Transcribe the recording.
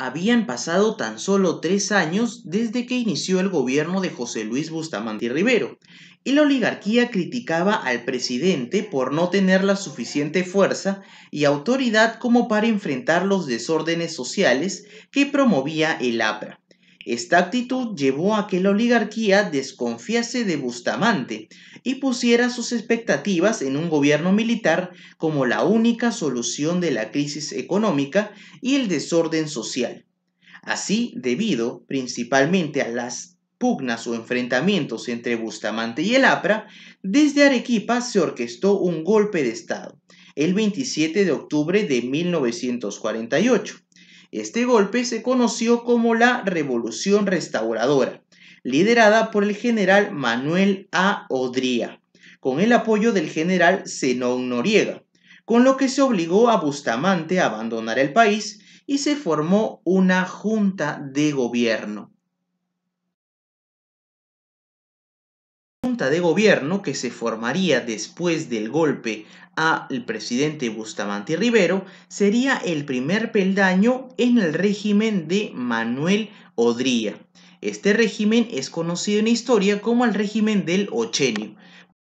Habían pasado tan solo tres años desde que inició el gobierno de José Luis Bustamante Rivero, y la oligarquía criticaba al presidente por no tener la suficiente fuerza y autoridad como para enfrentar los desórdenes sociales que promovía el APRA. Esta actitud llevó a que la oligarquía desconfiase de Bustamante y pusiera sus expectativas en un gobierno militar como la única solución de la crisis económica y el desorden social. Así, debido principalmente a las pugnas o enfrentamientos entre Bustamante y el APRA, desde Arequipa se orquestó un golpe de Estado, el 27 de octubre de 1948 este golpe se conoció como la Revolución Restauradora, liderada por el general Manuel A. Odría, con el apoyo del general Zenón Noriega, con lo que se obligó a Bustamante a abandonar el país y se formó una junta de gobierno. De gobierno que se formaría después del golpe al presidente Bustamante Rivero sería el primer peldaño en el régimen de Manuel Odría. Este régimen es conocido en historia como el régimen del Ochenio